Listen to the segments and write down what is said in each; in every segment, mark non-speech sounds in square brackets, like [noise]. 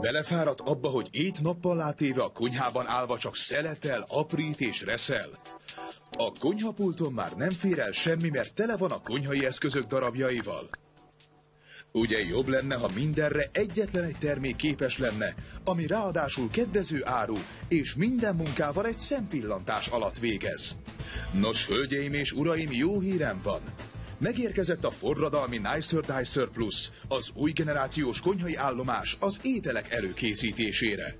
Belefáradt abba, hogy ét nappal látéve a konyhában állva csak szeletel, aprít és reszel. A konyhapulton már nem fér el semmi, mert tele van a konyhai eszközök darabjaival. Ugye jobb lenne, ha mindenre egyetlen egy termék képes lenne, ami ráadásul kedvező áru, és minden munkával egy szempillantás alatt végez. Nos, hölgyeim és uraim, jó hírem van! Megérkezett a forradalmi Nicer Dicer Plus, az új generációs konyhai állomás az ételek előkészítésére.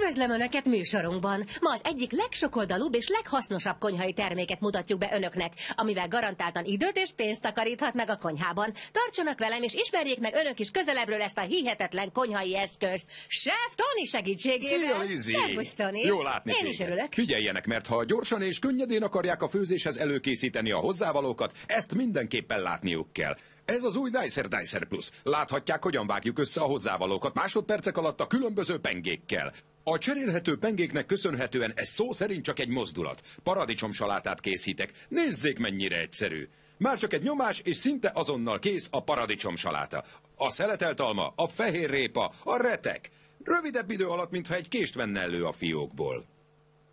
Üdvözlöm Önöket műsorunkban! Ma az egyik legsokoldalúbb és leghasznosabb konyhai terméket mutatjuk be Önöknek, amivel garantáltan időt és pénzt takaríthat meg a konyhában. Tartsanak velem, és ismerjék meg Önök is közelebbről ezt a hihetetlen konyhai eszközt. Chef Tony segítségével! Szia, Lizzy! Szervusz, Tony! Jó látni Én téged. is örülök. Figyeljenek, mert ha gyorsan és könnyedén akarják a főzéshez előkészíteni a hozzávalókat, ezt mindenképpen látniuk kell. Ez az új Dicer Dicer Plus. Láthatják, hogyan vágjuk össze a hozzávalókat másodpercek alatt a különböző pengékkel. A cserélhető pengéknek köszönhetően ez szó szerint csak egy mozdulat. Paradicsom salátát készítek. Nézzék, mennyire egyszerű. Már csak egy nyomás, és szinte azonnal kész a paradicsom saláta. A szeletelt alma, a fehér répa, a retek. Rövidebb idő alatt, mintha egy kést venne elő a fiókból.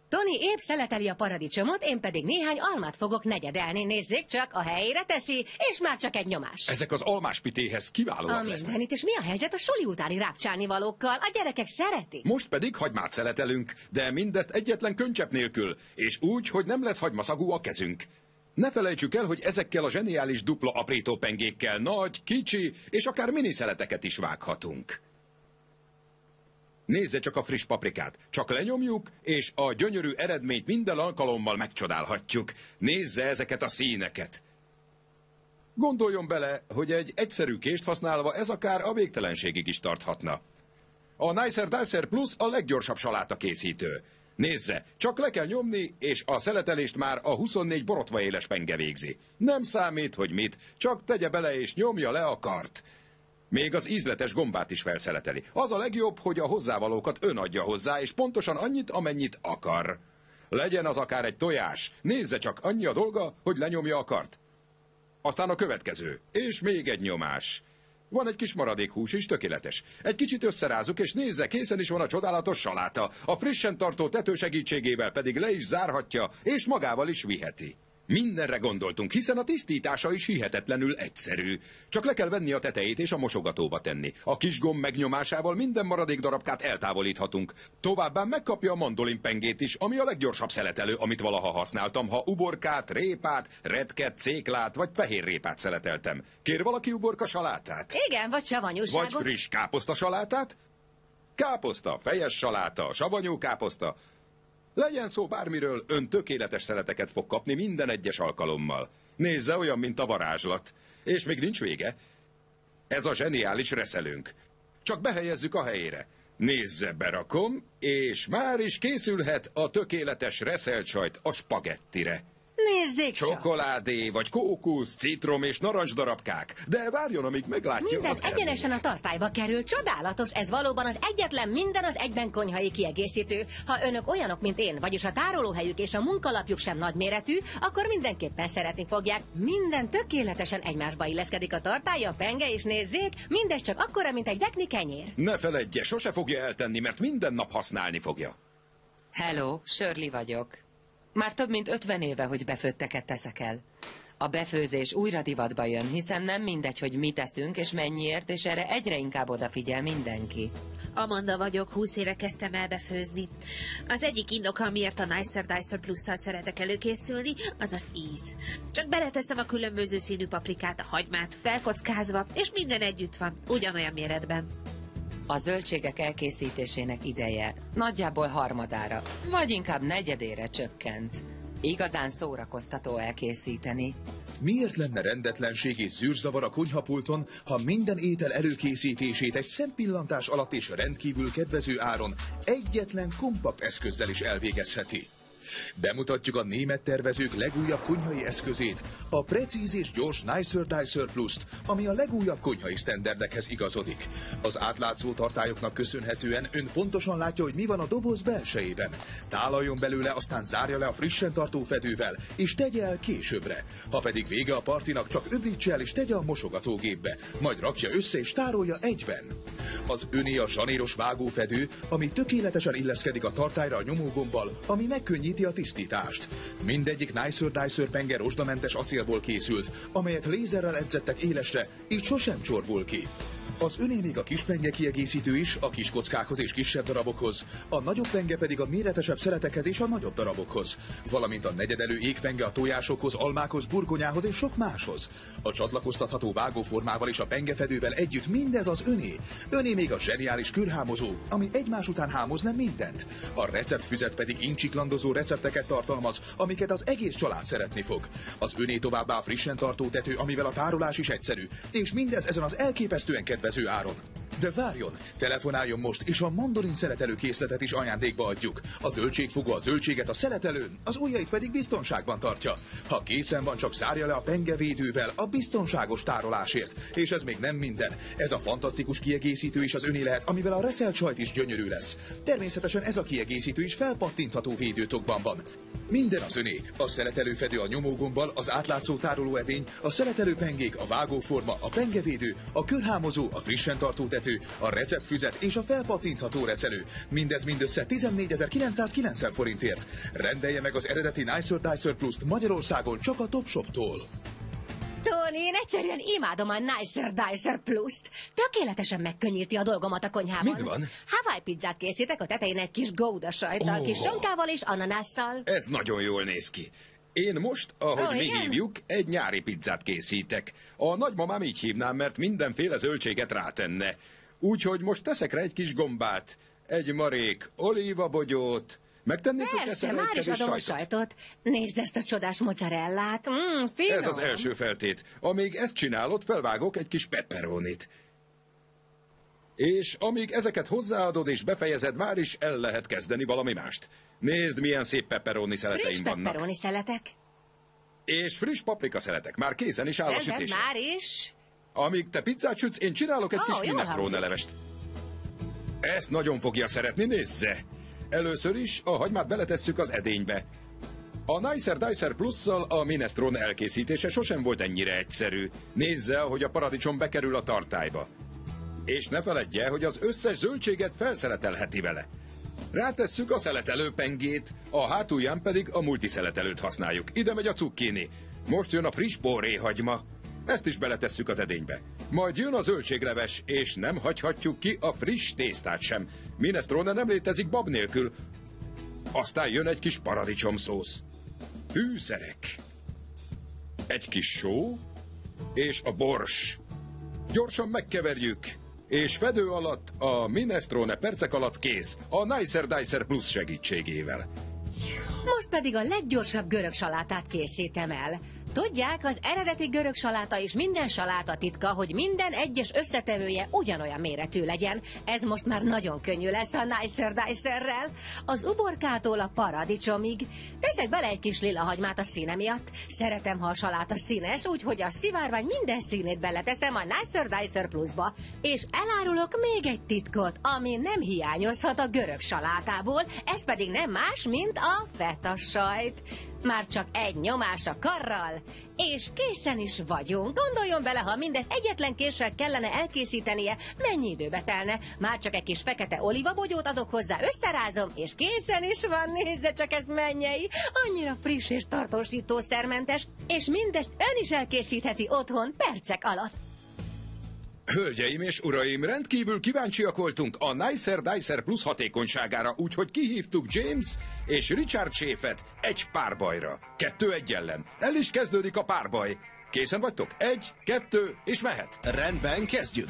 Tony épp szeleteli a paradicsomot, én pedig néhány almát fogok negyedelni. Nézzék csak, a helyére teszi, és már csak egy nyomás. Ezek az almáspitéhez kiválóak A lesznek. mindenit, és mi a helyzet a suli utáni rákcsálni valókkal? A gyerekek szeretik. Most pedig hagymát szeletelünk, de mindezt egyetlen könycsepp nélkül, és úgy, hogy nem lesz hagymaszagú a kezünk. Ne felejtsük el, hogy ezekkel a zseniális dupla aprítópengékkel nagy, kicsi és akár mini szeleteket is vághatunk. Nézze csak a friss paprikát. Csak lenyomjuk, és a gyönyörű eredményt minden alkalommal megcsodálhatjuk. Nézze ezeket a színeket. Gondoljon bele, hogy egy egyszerű kést használva ez akár a végtelenségig is tarthatna. A Nicer Dicer Plus a leggyorsabb saláta készítő. Nézze, csak le kell nyomni, és a szeletelést már a 24 borotva éles penge végzi. Nem számít, hogy mit, csak tegye bele és nyomja le a kart. Még az ízletes gombát is felszeleteli. Az a legjobb, hogy a hozzávalókat ön adja hozzá, és pontosan annyit, amennyit akar. Legyen az akár egy tojás. Nézze csak, annyi a dolga, hogy lenyomja a kart. Aztán a következő. És még egy nyomás. Van egy kis maradék hús is, tökéletes. Egy kicsit összerázuk, és nézze, készen is van a csodálatos saláta. A frissen tartó tető segítségével pedig le is zárhatja, és magával is viheti. Mindenre gondoltunk, hiszen a tisztítása is hihetetlenül egyszerű. Csak le kell venni a tetejét és a mosogatóba tenni. A kis gomb megnyomásával minden maradék darabkát eltávolíthatunk. Továbbá megkapja a mandolinpengét is, ami a leggyorsabb szeletelő, amit valaha használtam, ha uborkát, répát, redket, céklát vagy fehér répát szeleteltem. Kér valaki uborka salátát? Igen, vagy Vagy savanyúságot. friss káposzta salátát? Káposzta, fejes saláta, savanyú káposzta. Legyen szó bármiről, ön tökéletes szeleteket fog kapni minden egyes alkalommal. Nézze, olyan, mint a varázslat. És még nincs vége. Ez a zseniális reszelőnk. Csak behelyezzük a helyére. Nézze, berakom, és már is készülhet a tökéletes reszelcsajt a spagettire. Nézzék csak! Csokoládé, vagy kókusz, citrom és narancsdarabkák. De várjon, amíg meglátja Minden az egyenesen a tartályba kerül. Csodálatos, ez valóban az egyetlen minden az egyben konyhai kiegészítő. Ha önök olyanok, mint én, vagyis a tárolóhelyük és a munkalapjuk sem nagyméretű, akkor mindenképpen szeretni fogják. Minden tökéletesen egymásba illeszkedik a tartálya, a penge, és nézzék, mindez csak akkora, mint egy vekni kenyér. Ne feledje, sose fogja eltenni, mert minden nap használni fogja. Hello, Shirley vagyok. Már több mint 50 éve, hogy befőtteket teszek el. A befőzés újra divatba jön, hiszen nem mindegy, hogy mit teszünk és mennyiért, és erre egyre inkább odafigyel mindenki. Amanda vagyok, 20 éve kezdtem el befőzni. Az egyik indok, amiért a Nicer Dicer Plus-szal szeretek előkészülni, az az íz. Csak beleteszem a különböző színű paprikát, a hagymát, felkockázva, és minden együtt van, ugyanolyan méretben. A zöldségek elkészítésének ideje nagyjából harmadára, vagy inkább negyedére csökkent. Igazán szórakoztató elkészíteni. Miért lenne rendetlenség és zűrzavar a konyhapulton, ha minden étel előkészítését egy szempillantás alatt és rendkívül kedvező áron egyetlen kompakt eszközzel is elvégezheti? Bemutatjuk a német tervezők legújabb konyhai eszközét, a precíz és gyors Nicer Dicer Plus-t, ami a legújabb konyhai sztenderdekhez igazodik. Az átlátszó tartályoknak köszönhetően ön pontosan látja, hogy mi van a doboz belsejében. Tálaljon belőle, aztán zárja le a frissen tartó fedővel, és tegye el későbbre. Ha pedig vége a partinak, csak öblítse el és tegye a mosogatógépbe, majd rakja össze és tárolja egyben. Az öné a zsanéros vágófedő, ami tökéletesen illeszkedik a tartályra a nyomógombbal, ami megkönnyíti a tisztítást. Mindegyik Nicer Dicer penge rozsdamentes acélból készült, amelyet lézerrel edzettek élesre, így sosem csorbul ki. Az öné még a kis penge kiegészítő is, a kis kockákhoz és kisebb darabokhoz, a nagyobb penge pedig a méretesebb szeletekhez és a nagyobb darabokhoz, valamint a negyedelő égpenge a tojásokhoz, almákhoz, burgonyához és sok máshoz. A csatlakoztatható vágóformával és a pengefedővel együtt mindez az öné. Öné még a zseniális körhámozó, ami egymás után hámoz nem mindent. A receptfüzet pedig incsiklandozó recepteket tartalmaz, amiket az egész család szeretni fog. Az öné továbbá frissen tartó tető, amivel a tárolás is egyszerű, és mindez ezen az elképesztően kedvező áron. De várjon, telefonáljon most, és a mandarin szeletelő készletet is ajándékba adjuk. A zöldségfogó a zöldséget a szeletelőn, az ujjait pedig biztonságban tartja. Ha készen van, csak zárja le a pengevédővel a biztonságos tárolásért. És ez még nem minden. Ez a fantasztikus kiegészítő is az öné lehet, amivel a reszelt sajt is gyönyörű lesz. Természetesen ez a kiegészítő is felpattintható védőtokban van. Minden az öné. A szeletelőfedő a nyomógombbal, az átlátszó tárolóedény, a szeletelőpengék, a vágóforma, a pengevédő, a körhámozó, a frissen tartó tető, a receptfüzet és a felpattintható reszelő. Mindez mindössze 14.990 forintért. Rendelje meg az eredeti Nicer Dicer Plus-t Magyarországon csak a Top Tony, én egyszerűen imádom a Nicer Dicer Plus-t. Tökéletesen megkönnyíti a dolgomat a konyhában. Mit van? Hawaii pizzát készítek, a tetején egy kis gouda sajttal, Ó. kis sonkával és ananásszal. Ez nagyon jól néz ki. Én most, ahogy Ó, mi igen? hívjuk, egy nyári pizzát készítek. A nagymamám így hívnám, mert mindenféle zöldséget rátenne. Úgyhogy most teszek rá egy kis gombát, egy marék olívabogyót, megtennétek Persze, ezen már egy is adom a sajtot? sajtot. Nézd ezt a csodás mozzarellát. Mm, finom. Ez az első feltét. Amíg ezt csinálod, felvágok egy kis pepperonit. És amíg ezeket hozzáadod és befejezed, már is el lehet kezdeni valami mást. Nézd, milyen szép pepperoni Friss szeleteim vannak. pepperoni szeletek. És friss paprika szeletek. Már készen is áll a Rendben, sütésre. már is. Amíg te pizzát sütsz, én csinálok egy Ó, kis minestrone levest. Ezt nagyon fogja szeretni, nézze! Először is a hagymát beletesszük az edénybe. A Nicer Dicer Plusszal a minestrone elkészítése sosem volt ennyire egyszerű. Nézze, hogy a paradicsom bekerül a tartályba. És ne feledje, hogy az összes zöldséget felszeletelheti vele. Rátesszük a szeletelőpengét, a hátulján pedig a multiszeletelőt használjuk. Ide megy a cukkini. Most jön a friss borréhagyma. Ezt is beletesszük az edénybe. Majd jön a zöldségleves, és nem hagyhatjuk ki a friss tésztát sem. Minestrone nem létezik bab nélkül. Aztán jön egy kis paradicsomszósz. Fűszerek. Egy kis só, és a bors. Gyorsan megkeverjük, és fedő alatt a minestrone percek alatt kész, a Nicer Dicer Plus segítségével. Most pedig a leggyorsabb görög salátát készítem el. Tudják, az eredeti görög saláta és minden saláta titka, hogy minden egyes összetevője ugyanolyan méretű legyen. Ez most már nagyon könnyű lesz a Nicer Dicerrel. Az uborkától a paradicsomig. Teszek bele egy kis lila hagymát a színe miatt. Szeretem, ha a saláta színes, úgyhogy a szivárvány minden színét beleteszem a Nicer Dicer Plusba. És elárulok még egy titkot, ami nem hiányozhat a görög salátából, ez pedig nem más, mint a feta sajt. Már csak egy nyomás a karral, és készen is vagyunk. Gondoljon bele, ha mindezt egyetlen késsel kellene elkészítenie, mennyi időbe telne. Már csak egy kis fekete olivabogyót adok hozzá, összerázom, és készen is van. Nézze csak ez mennyei. Annyira friss és tartósítószermentes, és mindezt ön is elkészítheti otthon percek alatt. Hölgyeim és uraim, rendkívül kíváncsiak voltunk a Nicer Dicer Plus hatékonyságára, úgyhogy kihívtuk James és Richard Schaeffet egy párbajra. Kettő egy ellen. El is kezdődik a párbaj. Készen vagytok? Egy, kettő, és mehet. Rendben, kezdjük.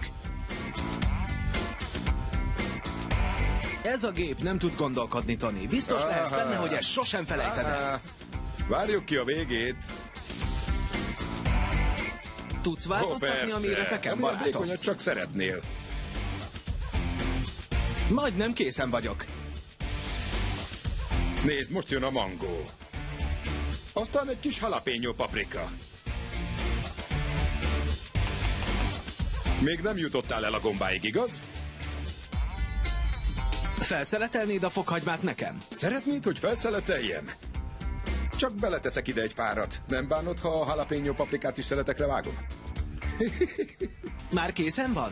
Ez a gép nem tud gondolkodni, Tony. Biztos lehetsz benne, hogy ezt sosem felejted el. Várjuk ki a végét. Tudsz változtatni a persze. méreteken, barátom? vékonyat csak szeretnél. Majdnem készen vagyok. Nézd, most jön a mangó. Aztán egy kis jalapeno paprika. Még nem jutottál el a gombáig, igaz? Felszeletelnéd a fokhagymát nekem? Szeretnéd, hogy felszeleteljem? Csak beleteszek ide egy párat. Nem bánod, ha a jalapeno paprikát is szeletekre vágom? [laughs] Már készen van?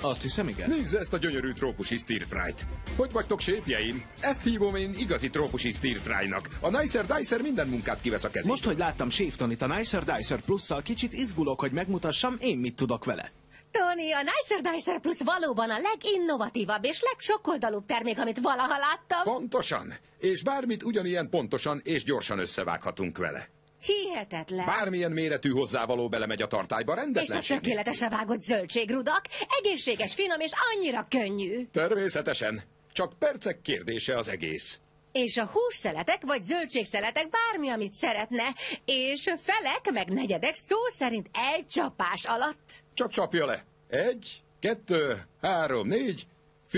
Azt hiszem, igen. Nézze ezt a gyönyörű trópusi stirfryt. Hogy vagytok séfjeim? Ezt hívom én igazi trópusi stirfrynak. A Nicer Dicer minden munkát kivesz a kezéből. Most, hogy láttam Séf Tonit a Nicer Dicer Plusszal, kicsit izgulok, hogy megmutassam, én mit tudok vele. Tony, a Nicer Dicer Plus valóban a leginnovatívabb és legsokoldalúbb termék, amit valaha láttam. Pontosan. És bármit ugyanilyen pontosan és gyorsan összevághatunk vele. Hihetetlen. Bármilyen méretű hozzávaló belemegy a tartályba, És a rendetlenség. tökéletesre vágott zöldségrudak, egészséges, finom és annyira könnyű. Természetesen. Csak percek kérdése az egész. És a hússzeletek vagy zöldségszeletek bármi, amit szeretne, és felek meg negyedek szó szerint egy csapás alatt. Csak csapja le. Egy, kettő, három, négy.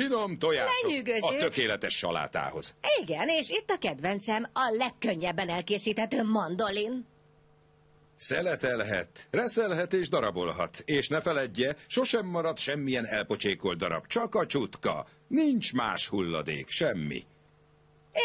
Finom tojások Lenyűgöző. a tökéletes salátához. Igen, és itt a kedvencem, a legkönnyebben elkészíthető mandolin. Szeletelhet, reszelhet és darabolhat. És ne feledje, sosem marad semmilyen elpocsékolt darab, csak a csutka. Nincs más hulladék, semmi.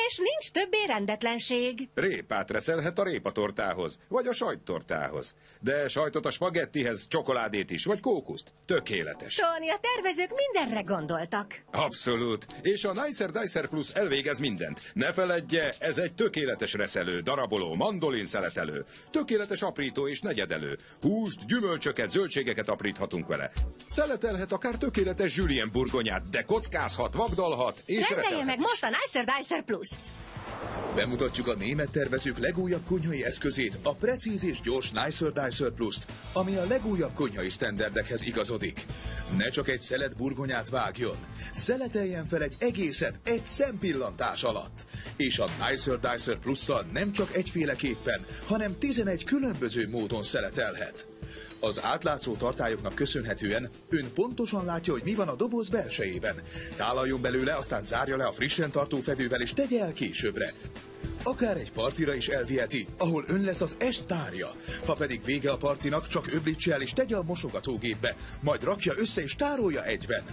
És nincs többé rendetlenség. Répát reszelhet a répatortához, vagy a sajttortához. De sajtot a spagettihez, csokoládét is, vagy kókuszt. Tökéletes. Tony, a tervezők mindenre gondoltak. Abszolút. És a Nicer Dicer Plus elvégez mindent. Ne feledje, ez egy tökéletes reszelő, daraboló, mandolin szeletelő, tökéletes aprító és negyedelő. Húst, gyümölcsöket, zöldségeket apríthatunk vele. Szeletelhet akár tökéletes Julien burgonyát, de kockázhat, vagdalhat és Rendelje reszelhet meg most a Nicer Dicer Plus-t. Bemutatjuk a német tervezők legújabb konyhai eszközét, a precíz és gyors Nicer Dicer Plus-t, ami a legújabb konyhai sztenderdekhez igazodik. Ne csak egy szelet burgonyát vágjon, szeleteljen fel egy egészet egy szempillantás alatt. És a Nicer Dicer Plus-szal nem csak egyféleképpen, hanem 11 különböző módon szeletelhet. Az átlátszó tartályoknak köszönhetően ön pontosan látja, hogy mi van a doboz belsejében. Tálaljon belőle, aztán zárja le a frissen tartó fedővel, és tegye el későbbre. Akár egy partira is elviheti, ahol ön lesz az estárja. Ha pedig vége a partinak, csak öblítse el és tegye a mosogatógépbe, majd rakja össze és tárolja egyben.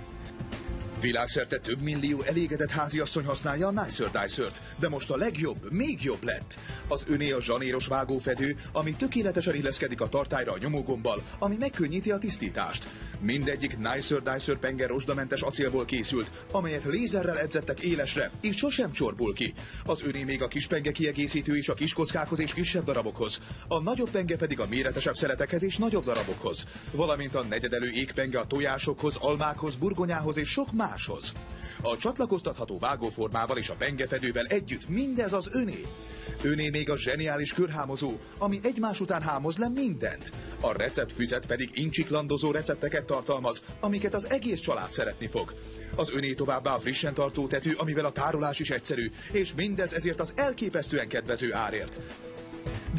Világszerte több millió elégedett háziasszony használja a Nicer Dicer-t, de most a legjobb, még jobb lett. Az öné a zsanéros vágófedő, ami tökéletesen illeszkedik a tartályra a nyomógombbal, ami megkönnyíti a tisztítást. Mindegyik Nicer Dicer penge rozsdamentes acélból készült, amelyet lézerrel edzettek élesre, és sosem csorbul ki. Az öné még a kis penge kiegészítő is a kis kockákhoz és kisebb darabokhoz. A nagyobb penge pedig a méretesebb szeletekhez és nagyobb darabokhoz. Valamint a negyedelő égpenge a tojásokhoz, almákhoz, burgonyához és sok máshoz. A csatlakoztatható vágóformával és a pengefedővel együtt mindez az öné. Öné még a zseniális körhámozó, ami egymás után hámoz le mindent. A receptfüzet pedig incsiklandozó recepteket tartalmaz, amiket az egész család szeretni fog. Az öné továbbá a frissen tartó tető, amivel a tárolás is egyszerű, és mindez ezért az elképesztően kedvező árért.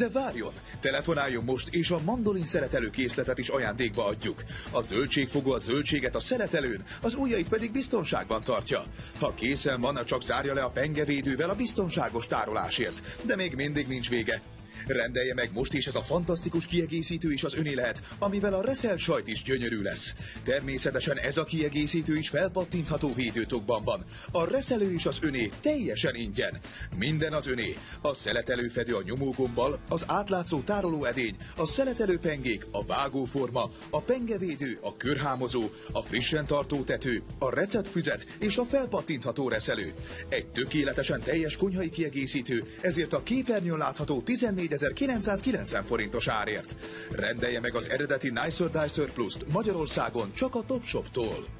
De várjon! Telefonáljon most, és a mandolin szeretelő készletet is ajándékba adjuk. A zöldségfogó a zöldséget a szeretelőn, az ujjait pedig biztonságban tartja. Ha készen van, csak zárja le a pengevédővel a biztonságos tárolásért. De még mindig nincs vége. Rendelje meg most is ez a fantasztikus kiegészítő is az öné lehet, amivel a reszelt sajt is gyönyörű lesz. Természetesen ez a kiegészítő is felpattintható védőtokban van. A reszelő is az öné teljesen ingyen. Minden az öné. A szeletelőfedő a nyomógombbal, az átlátszó tárolóedény, a szeletelőpengék, a vágóforma, a pengevédő, a körhámozó, a frissen tartó tető, a receptfüzet és a felpattintható reszelő. Egy tökéletesen teljes konyhai kiegészítő, ezért a képernyőn látható 14.990 forintos árért. Rendelje meg az eredeti Nicer Dicer Plus-t Magyarországon csak a Topshop-tól.